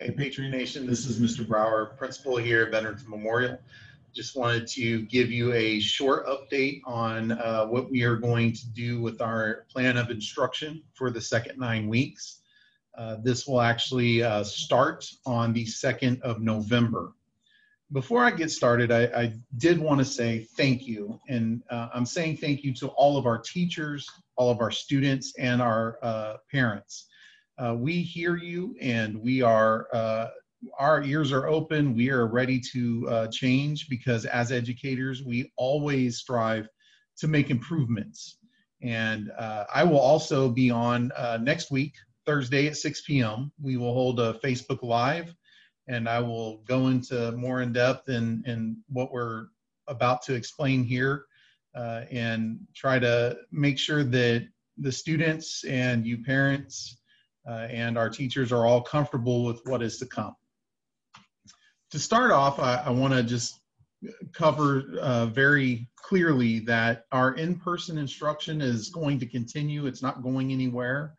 Hey, Patriot Nation, this is Mr. Brauer, principal here at Veterans Memorial. Just wanted to give you a short update on uh, what we are going to do with our plan of instruction for the second nine weeks. Uh, this will actually uh, start on the 2nd of November. Before I get started, I, I did want to say thank you. And uh, I'm saying thank you to all of our teachers, all of our students, and our uh, parents. Uh, we hear you and we are uh, our ears are open. We are ready to uh, change because as educators we always strive to make improvements. And uh, i will also be on uh, next week thursday at 6 p.m we will hold a facebook live and i will go into more in depth in, in what we're about to explain here uh, and try to make sure that the students and you parents uh, and our teachers are all comfortable with what is to come. To start off, I, I want to just cover uh, very clearly that our in-person instruction is going to continue. It's not going anywhere.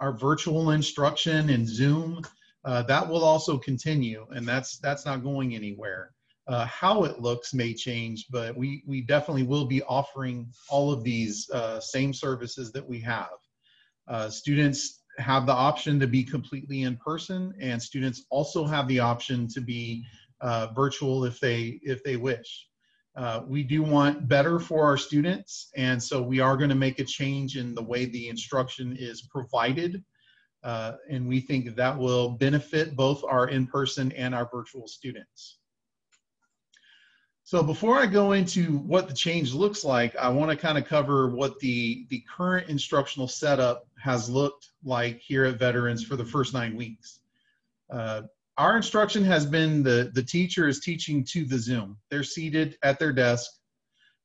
Our virtual instruction and Zoom, uh, that will also continue, and that's that's not going anywhere. Uh, how it looks may change, but we we definitely will be offering all of these uh, same services that we have. Uh, students have the option to be completely in person, and students also have the option to be uh, virtual if they if they wish. Uh, we do want better for our students, and so we are going to make a change in the way the instruction is provided, uh, and we think that will benefit both our in-person and our virtual students. So before I go into what the change looks like, I want to kind of cover what the, the current instructional setup has looked like here at Veterans for the first nine weeks. Uh, our instruction has been the, the teacher is teaching to the Zoom. They're seated at their desk.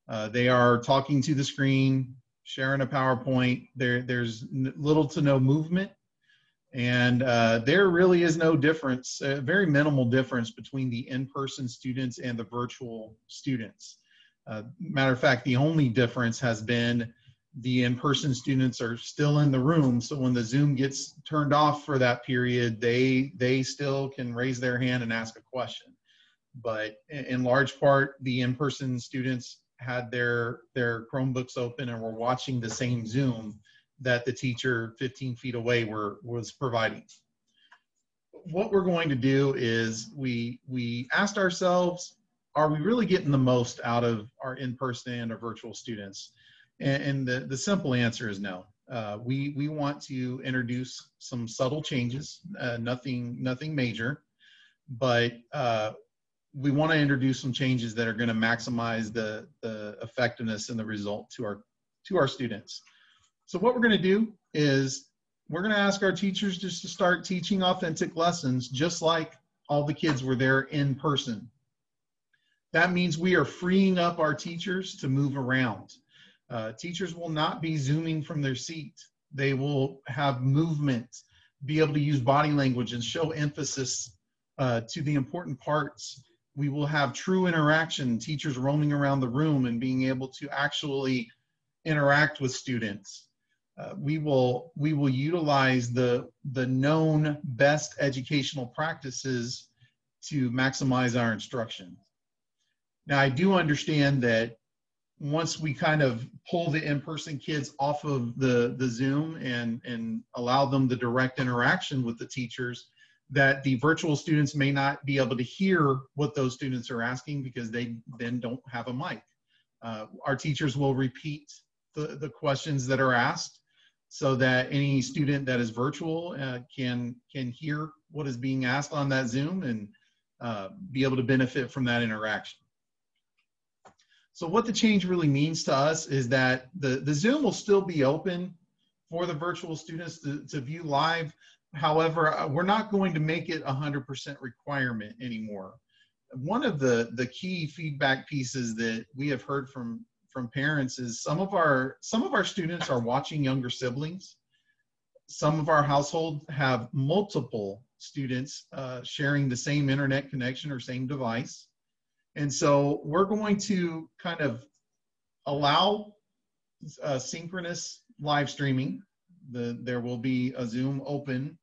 Uh, they are talking to the screen, sharing a PowerPoint. There, there's little to no movement and uh, there really is no difference, a very minimal difference between the in-person students and the virtual students. Uh, matter of fact, the only difference has been the in-person students are still in the room. So when the Zoom gets turned off for that period, they they still can raise their hand and ask a question. But in large part, the in-person students had their their Chromebooks open and were watching the same Zoom that the teacher 15 feet away were was providing. What we're going to do is we we asked ourselves, are we really getting the most out of our in-person and our virtual students? And, and the, the simple answer is no. Uh, we we want to introduce some subtle changes, uh, nothing nothing major, but uh, we want to introduce some changes that are going to maximize the the effectiveness and the result to our to our students. So what we're going to do is we're going to ask our teachers just to start teaching authentic lessons just like all the kids were there in person. That means we are freeing up our teachers to move around. Uh, teachers will not be zooming from their seat. They will have movement, be able to use body language and show emphasis uh, to the important parts. We will have true interaction, teachers roaming around the room and being able to actually interact with students uh, we will we will utilize the the known best educational practices to maximize our instruction. Now I do understand that once we kind of pull the in-person kids off of the the Zoom and and allow them the direct interaction with the teachers, that the virtual students may not be able to hear what those students are asking because they then don't have a mic. Uh, our teachers will repeat the, the questions that are asked so that any student that is virtual uh, can can hear what is being asked on that Zoom and uh, be able to benefit from that interaction. So what the change really means to us is that the, the Zoom will still be open for the virtual students to, to view live. However, uh, we're not going to make it a 100% requirement anymore. One of the, the key feedback pieces that we have heard from from parents is some of our some of our students are watching younger siblings. Some of our households have multiple students uh, sharing the same internet connection or same device. And so we're going to kind of allow uh, synchronous live streaming. The, there will be a Zoom open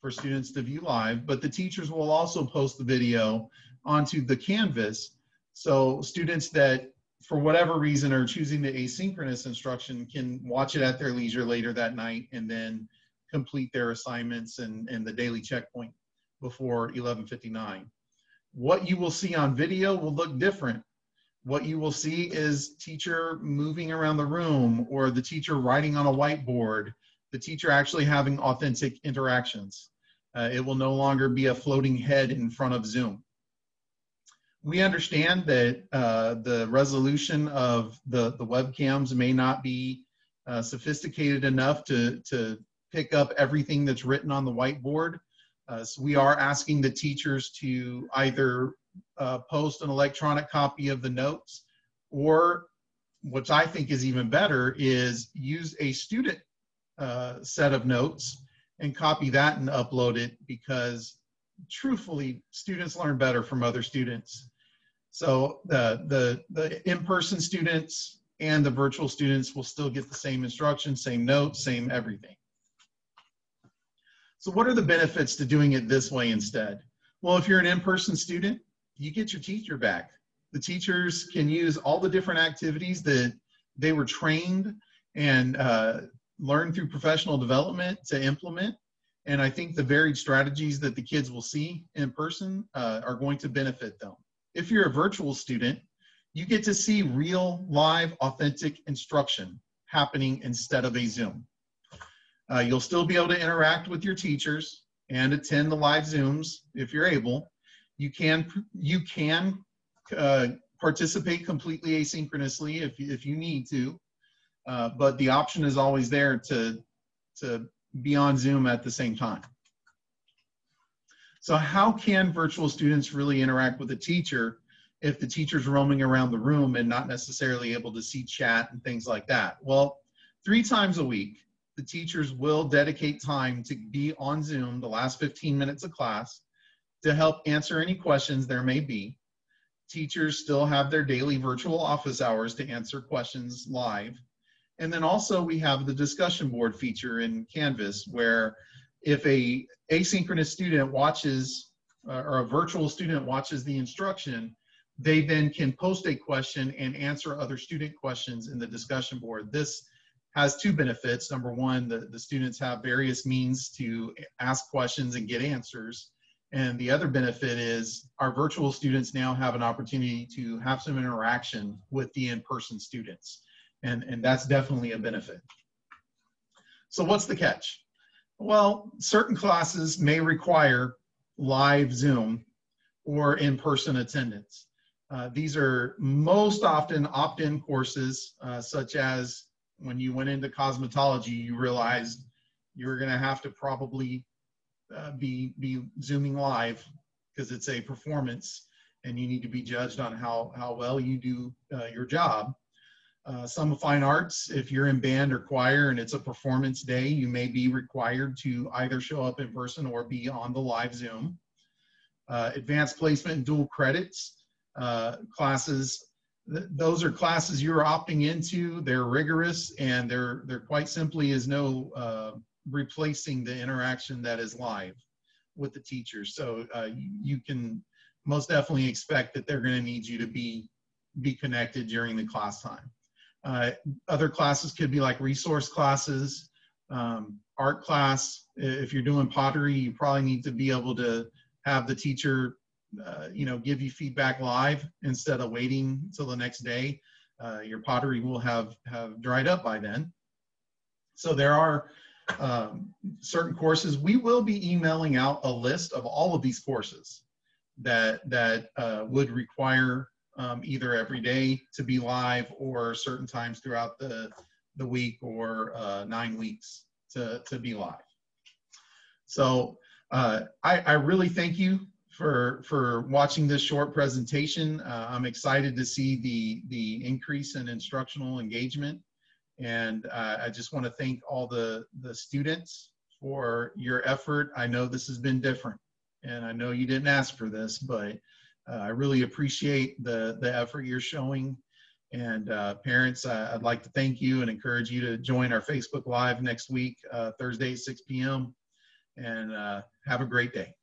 for students to view live, but the teachers will also post the video onto the Canvas. So students that, for whatever reason, are choosing the asynchronous instruction can watch it at their leisure later that night and then complete their assignments and, and the daily checkpoint before 1159. What you will see on video will look different. What you will see is teacher moving around the room or the teacher writing on a whiteboard, the teacher actually having authentic interactions. Uh, it will no longer be a floating head in front of Zoom. We understand that uh, the resolution of the, the webcams may not be uh, sophisticated enough to, to pick up everything that's written on the whiteboard. Uh, so we are asking the teachers to either uh, post an electronic copy of the notes or which I think is even better is use a student uh, set of notes and copy that and upload it because truthfully students learn better from other students. So the, the, the in-person students and the virtual students will still get the same instruction, same notes, same everything. So what are the benefits to doing it this way instead? Well, if you're an in-person student, you get your teacher back. The teachers can use all the different activities that they were trained and uh, learned through professional development to implement. And I think the varied strategies that the kids will see in person uh, are going to benefit them. If you're a virtual student, you get to see real, live, authentic instruction happening instead of a Zoom. Uh, you'll still be able to interact with your teachers and attend the live Zooms if you're able. You can you can uh, participate completely asynchronously if if you need to, uh, but the option is always there to to be on Zoom at the same time. So how can virtual students really interact with a teacher if the teacher's roaming around the room and not necessarily able to see chat and things like that? Well, three times a week, the teachers will dedicate time to be on Zoom the last 15 minutes of class to help answer any questions there may be. Teachers still have their daily virtual office hours to answer questions live. And then also we have the discussion board feature in Canvas where if a asynchronous student watches uh, or a virtual student watches the instruction, they then can post a question and answer other student questions in the discussion board. This has two benefits. Number one, the, the students have various means to ask questions and get answers. And the other benefit is our virtual students now have an opportunity to have some interaction with the in-person students. And, and that's definitely a benefit. So what's the catch? Well, certain classes may require live Zoom or in-person attendance. Uh, these are most often opt-in courses, uh, such as when you went into cosmetology, you realized you were going to have to probably uh, be be zooming live because it's a performance and you need to be judged on how how well you do uh, your job. Uh, some fine arts, if you're in band or choir and it's a performance day, you may be required to either show up in person or be on the live Zoom. Uh, advanced placement and dual credits uh, classes th those are classes you're opting into. They're rigorous and they're, they're quite simply is no uh, replacing the interaction that is live with the teachers. So uh, you, you can most definitely expect that they're gonna need you to be, be connected during the class time. Uh, other classes could be like resource classes, um, art class. If you're doing pottery, you probably need to be able to have the teacher uh, you know, give you feedback live instead of waiting until the next day. Uh, your pottery will have, have dried up by then. So there are um, certain courses. We will be emailing out a list of all of these courses that, that uh, would require um, either every day to be live or certain times throughout the, the week or uh, nine weeks to, to be live. So uh, I, I really thank you for for watching this short presentation. Uh, I'm excited to see the the increase in instructional engagement, and uh, I just want to thank all the the students for your effort. I know this has been different, and I know you didn't ask for this, but I really appreciate the the effort you're showing. And uh, parents, I'd like to thank you and encourage you to join our Facebook Live next week, uh, Thursday, 6 p.m. and uh, have a great day.